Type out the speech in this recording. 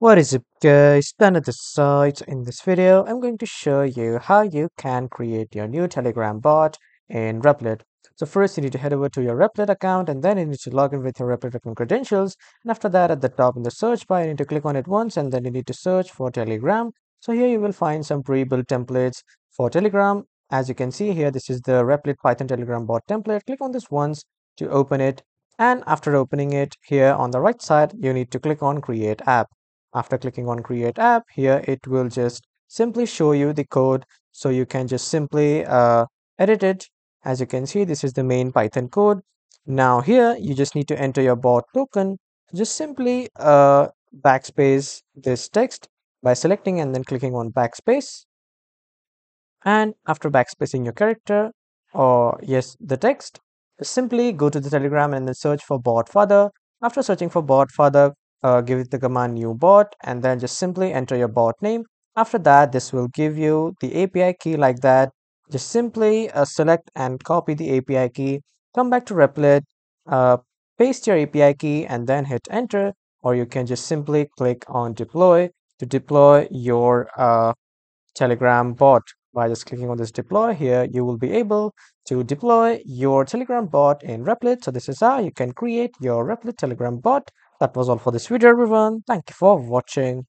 What is up guys, at the site. In this video, I'm going to show you how you can create your new Telegram bot in Replit. So first you need to head over to your Replit account and then you need to log in with your Replit account credentials. And after that at the top in the search bar, you need to click on it once and then you need to search for Telegram. So here you will find some pre-built templates for Telegram. As you can see here, this is the Replit Python Telegram bot template. Click on this once to open it. And after opening it here on the right side, you need to click on create app. After clicking on create app here, it will just simply show you the code. So you can just simply uh, edit it. As you can see, this is the main Python code. Now here, you just need to enter your bot token. Just simply uh, backspace this text by selecting and then clicking on backspace. And after backspacing your character or yes, the text, simply go to the telegram and then search for BotFather. After searching for BotFather, uh, give it the command new bot and then just simply enter your bot name. After that, this will give you the API key like that. Just simply uh, select and copy the API key, come back to Replit, uh, paste your API key and then hit enter or you can just simply click on deploy to deploy your uh, Telegram bot. By just clicking on this deploy here, you will be able to deploy your Telegram bot in Replit. So this is how you can create your Replit Telegram bot. That was all for this video everyone. Thank you for watching.